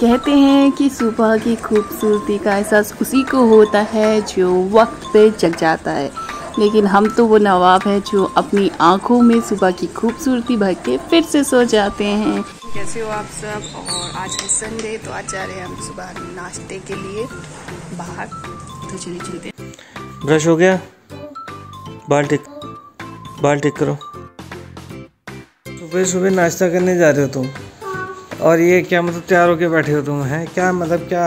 कहते हैं कि सुबह की खूबसूरती का एहसास उसी को होता है जो वक्त पे जग जाता है। लेकिन हम तो वो नवाब हैं जो अपनी आँखों में सुबह की खूबसूरती भर के फिर से सो जाते हैं। कैसे हो आप सब? और आज है संडे तो आज जा रहे हैं हम सुबह नाश्ते के लिए बाहर। तो चलिए चलते ब्रश हो गया? बाल ठीक बाल ठीक करो। सुबह सुबह नाश्ता करने जा रहे हो तुम? और ये क्या मतलब तैयार होके बैठे हो तुम, हैं? क्या मतलब क्या?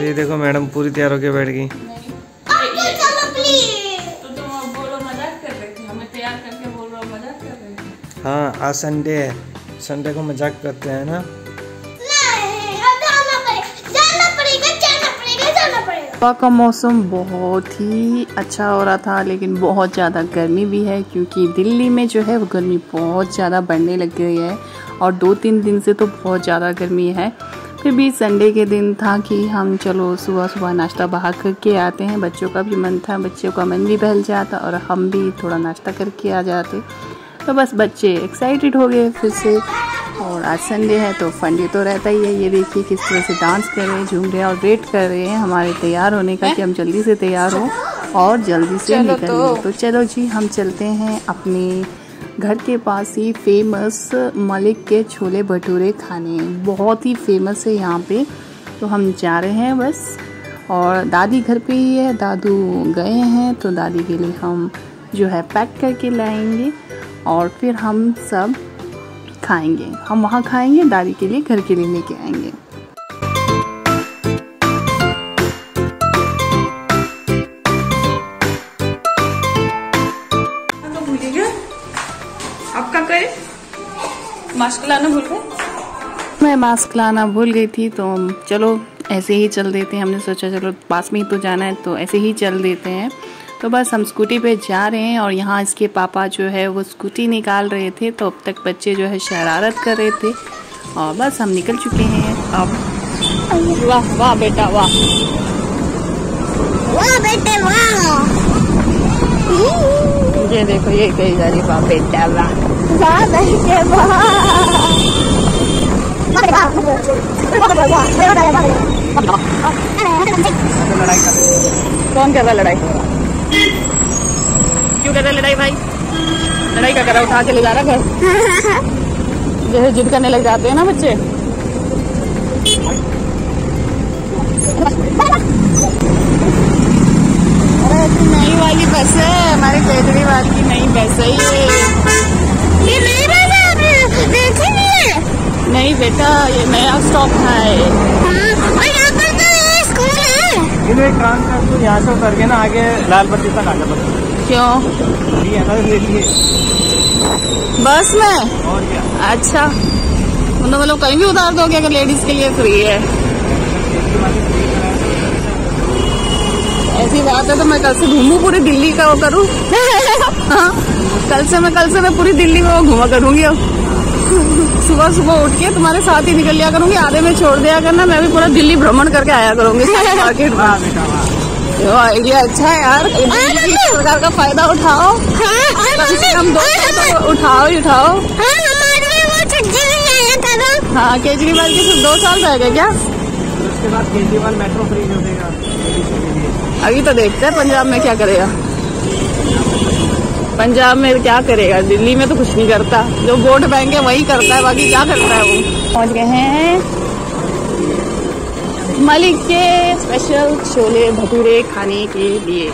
ये देखो, मैडम पूरी तैयार होके बैठ गई। हाँ आज संडे है। संडे को मज़ाक करते हैं ना? सुबह का मौसम बहुत ही अच्छा हो रहा था, लेकिन बहुत ज़्यादा गर्मी भी है, क्योंकि दिल्ली में जो है वो गर्मी बहुत ज़्यादा बढ़ने लग गई है, और दो तीन दिन से तो बहुत ज़्यादा गर्मी है। फिर भी संडे के दिन था कि हम चलो सुबह सुबह नाश्ता बाहर करके आते हैं, बच्चों का भी मन था, बच्चों का मन भी बहल जाता, और हम भी थोड़ा नाश्ता करके आ जाते। तो बस बच्चे एक्साइटेड हो गए फिर से। और आज संडे है तो फंडे तो रहता ही है। ये देखिए किस तरह से डांस कर रहे हैं झूम रहे हैं और वेट कर रहे हैं हमारे तैयार होने का कि हम जल्दी से तैयार हो और जल्दी से निकल तो।, तो चलो जी हम चलते हैं अपने घर के पास ही फ़ेमस मलिक के छोले भटूरे खाने। बहुत ही फ़ेमस है यहाँ पे। तो हम जा रहे हैं बस। और दादी घर पे ही है। दादू गए हैं तो दादी के लिए हम जो है पैक करके लाएँगे। और फिर हम सब खाएँगे। हम वहाँ खाएँगे दादी के लिए घर के लिए लेके आएँगे। तो करें? मास्क लाना भूल गए? मैं मास्क लाना भूल गई थी तो चलो ऐसे ही चल देते हैं। हमने सोचा चलो पास में ही तो जाना है तो ऐसे ही चल देते हैं। तो बस हम स्कूटी पे जा रहे हैं और यहाँ इसके पापा जो है वो स्कूटी निकाल रहे थे तो अब तक बच्चे जो है शरारत कर रहे थे। और बस हम निकल चुके हैं अब। वाह वाह बेटा वाह। वाह बेटे वाह। ये देखो ये कही जा रही वाह बेटा वाह वाह बेटे वाह। कौन कर रहा लड़ाई? क्यों कर रहा है लड़ाई भाई? लड़ाई का कर रहा उठा के ले जा रहा है घर जैसे जिद करने लग जाते हैं ना बच्चे। अरे नई वाली बस है। हमारे केजरीवाल की नई बस है ये। ये देखी नहीं है? नहीं बेटा ये नया स्टॉप है। है इन्हें एक काम कर तू यहाँ से उतर के ना आगे लाल बत्ती तक आगे बस। क्यों? ये ना ले लिए। बस में? और क्या? अच्छा। मतलब मतलब कहीं भी उतार दोगे अगर लेडीज़ के लिए फ्री है। ऐसी बात है तो मैं कल से घूमू पूरी दिल्ली का वो करूँ? हाँ, कल से मैं कल से मैं पूरी दिल्ली में वो घूमा करूँगी अब। सुबह सुबह उठ के तुम्हारे साथ ही निकल लिया करूँगी आधे में छोड़ दिया करना मैं भी पूरा दिल्ली भ्रमण करके आया करूँगी। मार्केट में। हाँ आइडिया अच्छा है यार सरकार का फ़ायदा उठाओ। हाँ, से कम दो तो उठाओ ही उठाओ। हाँ, हाँ केजरीवाल के सिर्फ़ दो साल रह गए क्या? उसके बाद केजरीवाल मेट्रो फ्री हो देगा लिए अभी तो देखते हैं पंजाब में क्या करेगा। पंजाब में क्या करेगा? दिल्ली में तो कुछ नहीं करता। जो वोट बैंक है, वही करता है, बाकी क्या करता है वो? पहुँच गए हैं। मलिक के स्पेशल छोले भटूरे खाने के लिए।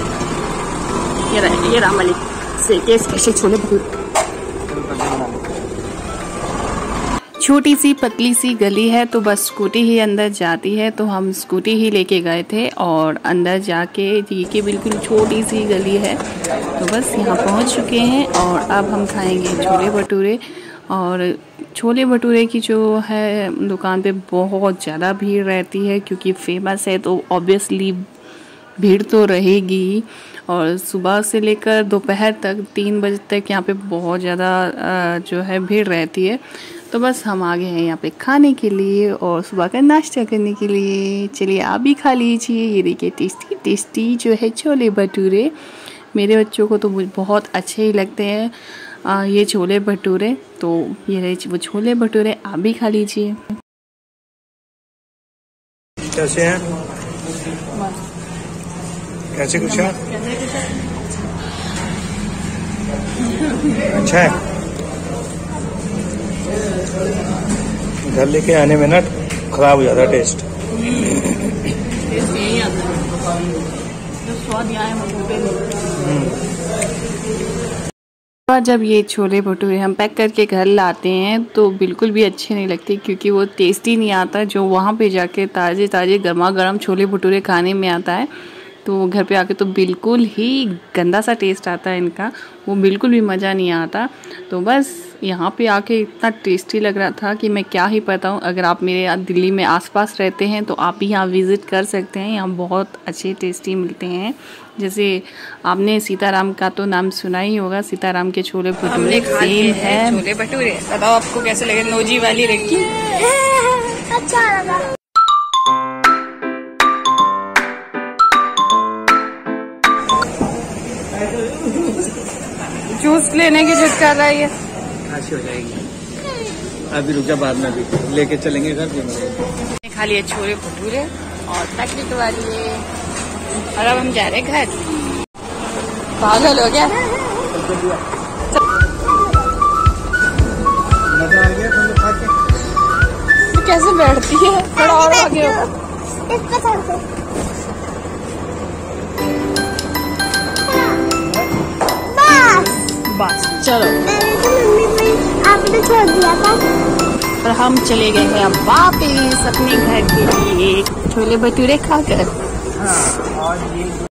ये रहा ये रहा मलिक से के स्पेशल छोले भटूरे। छोटी सी पतली सी गली है तो बस स्कूटी ही अंदर जाती है तो हम स्कूटी ही लेके गए थे और अंदर जाके ये की बिल्कुल छोटी सी गली है तो बस यहाँ पहुँच चुके हैं और अब हम खाएँगे छोले भटूरे। और छोले भटूरे की जो है दुकान पे बहुत ज़्यादा भीड़ रहती है क्योंकि फ़ेमस है तो ऑब्वियसली भीड़ तो रहेगी और सुबह से लेकर दोपहर तक, तीन बजे तक यहाँ पे बहुत ज़्यादा जो है भीड़ रहती है। तो बस हम आ गए हैं यहाँ पे खाने के लिए और सुबह का नाश्ता करने के लिए। चलिए आप भी खा लीजिए। ये देखिए टेस्टी टेस्टी जो है छोले भटूरे। मेरे बच्चों को तो मुझे बहुत अच्छे ही लगते हैं आ, ये छोले भटूरे। तो ये रहे वो छोले भटूरे आप भी खा लीजिए। कैसे हैं? कैसे कुछ है? अच्छा है। घर लेके आने में ना खराब हो जाता टेस्ट। और जब ये छोले भटूरे हम पैक करके घर लाते हैं तो बिल्कुल भी अच्छे नहीं लगते, क्योंकि वो टेस्टी नहीं आता, जो वहाँ पे जाके ताज़े ताज़े गर्मा गर्म छोले भटूरे खाने में आता है। तो घर पे आके तो बिल्कुल ही गंदा सा टेस्ट आता है इनका। वो बिल्कुल भी मज़ा नहीं आता। तो बस यहाँ पे आके इतना टेस्टी लग रहा था कि मैं क्या ही बताऊँ। अगर आप मेरे दिल्ली में आसपास रहते हैं तो आप भी यहाँ विज़िट कर सकते हैं। यहाँ बहुत अच्छे टेस्टी मिलते हैं। जैसे आपने सीताराम का तो नाम सुना ही होगा सीताराम के छोले भटूरे सेम है छोले भटूरे। बताओ आपको कैसे लगे? नोजी वाली रखी। अच्छा लगा। जूस लेने की जिद कर रहा है ये। अच्छी हो जाएगी। अभी रुक जा बाद में भी लेके चलेंगे घर। भी खा लिए छोले भटूरे और पैकेट वाली ये। और अब हम जा रहे हैं घर। पागल हो गया। मज़ा आ गया तुमने खा के तो कैसे बैठती है? थोड़ा और आगे हो। चलो। तो आपने छोड़ दिया था। और हम चले गए हैं अब वापस अपने घर के लिए। छोले भटूरे खाकर। और ये